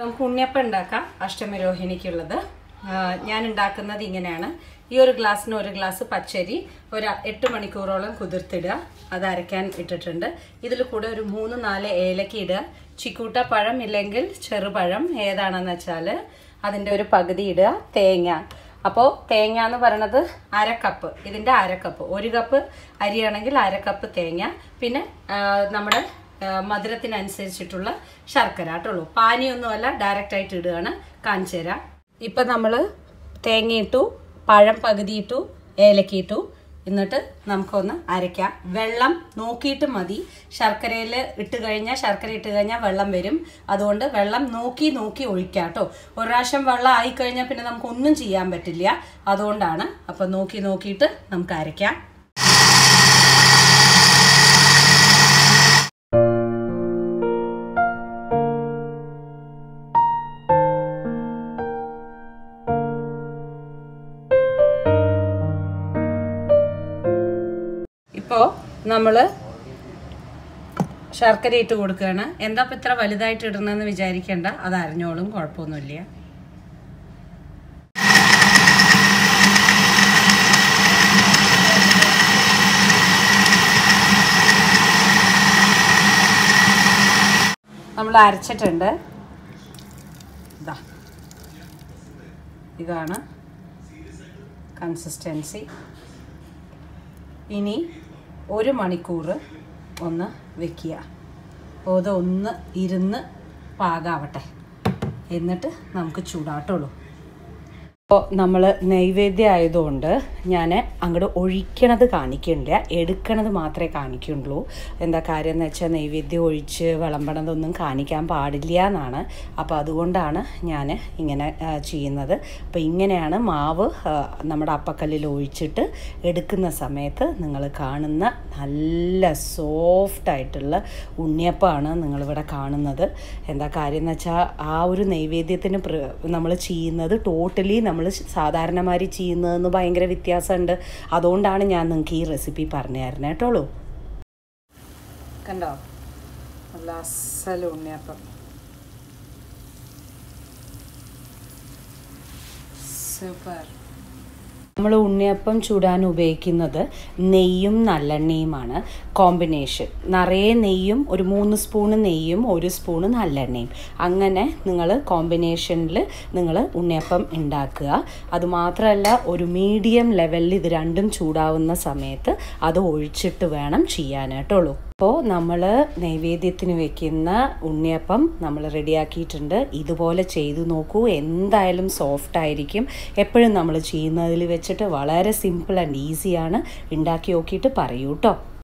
നമുക്ക് ഉണ്ണിയപ്പം ഉണ്ടാക്കാം. അഷ്ടമി രോഹിണിക്കുള്ളത്. ഞാൻ ഉണ്ടാക്കുന്നത് ഇങ്ങനെയാണ്. ഈ ഒരു ഗ്ലാസ്സിന് ഒരു ഗ്ലാസ് പച്ചരി ഒരു എട്ട് മണിക്കൂറോളം കുതിർത്തിടുക. അത് അരയ്ക്കാൻ ഇട്ടിട്ടുണ്ട്. ഇതിൽ കൂടെ ഒരു മൂന്ന് നാല് ഏലക്ക ഇടുക. ചിക്കൂട്ട പഴം ഇല്ലെങ്കിൽ ചെറുപഴം ഏതാണെന്ന് വെച്ചാൽ അതിന്റെ ഒരു പകുതി ഇടുക. തേങ്ങ. അപ്പോൾ തേങ്ങ എന്ന് പറയണത് അരക്കപ്പ്. കപ്പ് ഇതിന്റെ അരക്കപ്പ്. കപ്പ് ഒരു കപ്പ് അരിയാണെങ്കിൽ അരക്കപ്പ് കപ്പ് തേങ്ങ. പിന്നെ നമ്മുടെ മധുരത്തിനനുസരിച്ചിട്ടുള്ള ശർക്കര. കേട്ടുള്ളൂ പാനിയൊന്നുമല്ല ഡയറക്റ്റായിട്ട് ഇടുകയാണ്. കാഞ്ചേര ഇപ്പം നമ്മൾ തേങ്ങ ഇട്ടു. പഴം പകുതി ഇട്ടു ഏലക്ക എന്നിട്ട് നമുക്കൊന്ന് അരയ്ക്കാം. വെള്ളം നോക്കിയിട്ട് മതി. ശർക്കരയിൽ ഇട്ട് കഴിഞ്ഞാൽ ശർക്കര ഇട്ട് കഴിഞ്ഞാൽ വെള്ളം വരും. അതുകൊണ്ട് വെള്ളം നോക്കി നോക്കി ഒഴിക്കാം കേട്ടോ. ഒരു പ്രാവശ്യം വെള്ളം ആയിക്കഴിഞ്ഞാൽ പിന്നെ നമുക്കൊന്നും ചെയ്യാൻ പറ്റില്ല. അതുകൊണ്ടാണ്. അപ്പം നോക്കി നോക്കിയിട്ട് നമുക്ക് അരയ്ക്കാം. ഇപ്പോൾ നമ്മൾ ശർക്കര ഇട്ട് കൊടുക്കുകയാണ്. എന്താ ഇപ്പം ഇത്ര വലുതായിട്ട് ഇടണമെന്ന് വിചാരിക്കേണ്ട. അത് അരഞ്ഞോളും കുഴപ്പമൊന്നുമില്ല. നമ്മൾ അരച്ചിട്ടുണ്ട്. ഇതാ ഇതാണ് കൺസിസ്റ്റൻസി ഇനി ഒരു മണിക്കൂർ ഒന്ന് വെക്കുക. അപ്പോൾ അതൊന്ന് ഇരുന്ന് പാകാവട്ടെ. എന്നിട്ട് നമുക്ക് ചൂടാട്ടുള്ളൂ അപ്പോൾ നമ്മൾ നൈവേദ്യം ആയതുകൊണ്ട് ഞാൻ അങ്ങോട്ട് ഒഴിക്കണത് കാണിക്കണില്ല. എടുക്കണത് മാത്രമേ കാണിക്കുള്ളൂ. എന്താ കാര്യം എന്ന് വെച്ചാൽ നൈവേദ്യം ഒഴിച്ച് വിളമ്പണതൊന്നും കാണിക്കാൻ പാടില്ല എന്നാണ്. അപ്പോൾ അതുകൊണ്ടാണ് ഞാൻ ഇങ്ങനെ ചെയ്യുന്നത്. അപ്പോൾ ഇങ്ങനെയാണ് മാവ് നമ്മുടെ അപ്പക്കല്ലിൽ ഒഴിച്ചിട്ട് എടുക്കുന്ന സമയത്ത് നിങ്ങൾ കാണുന്ന നല്ല സോഫ്റ്റ് ആയിട്ടുള്ള ഉണ്ണിയപ്പമാണ് നിങ്ങളിവിടെ കാണുന്നത്. എന്താ കാര്യം എന്ന് വെച്ചാൽ ആ ഒരു നൈവേദ്യത്തിന് നമ്മൾ ചെയ്യുന്നത് ടോട്ടലി നമ്മൾ സാധാരണമാരി ചെയ്യുന്നതെന്ന് ഭയങ്കര വ്യത്യാസമുണ്ട് അതുകൊണ്ടാണ് ഞാൻ നിങ്ങൾക്ക് ഈ റെസിപ്പി പറഞ്ഞു തരുന്നത് കേട്ടോളൂ. കണ്ടോ? നല്ല അസല ഉണ്ണിയപ്പം സൂപ്പർ. നമ്മൾ ഉണ്ണിയപ്പം ചൂടാൻ ഉപയോഗിക്കുന്നത് നെയ്യും നല്ലെണ്ണയുമാണ്. കോമ്പിനേഷൻ നിറയെ നെയ്യും ഒരു മൂന്ന് സ്പൂണ് നെയ്യും ഒരു സ്പൂണ് നല്ലെണ്ണയും. അങ്ങനെ നിങ്ങൾ കോമ്പിനേഷനിൽ നിങ്ങൾ ഉണ്ണിയപ്പം ഉണ്ടാക്കുക. അതുമാത്രമല്ല ഒരു മീഡിയം ലെവലിൽ ഇത് രണ്ടും ചൂടാവുന്ന സമയത്ത് അത് ഒഴിച്ചിട്ട് വേണം ചെയ്യാനായിട്ടുള്ളൂ. അപ്പോൾ നമ്മൾ നൈവേദ്യത്തിന് വെക്കുന്ന ഉണ്ണിയപ്പം നമ്മൾ റെഡിയാക്കിയിട്ടുണ്ട്. ഇതുപോലെ ചെയ്തു നോക്കൂ. എന്തായാലും സോഫ്റ്റ് ആയിരിക്കും. എപ്പോഴും നമ്മൾ ചെയ്യുന്നതിൽ വെച്ചിട്ട് വളരെ സിമ്പിൾ ആൻഡ് ഈസിയാണ്. ഉണ്ടാക്കി നോക്കിയിട്ട് പറയൂ കേട്ടോ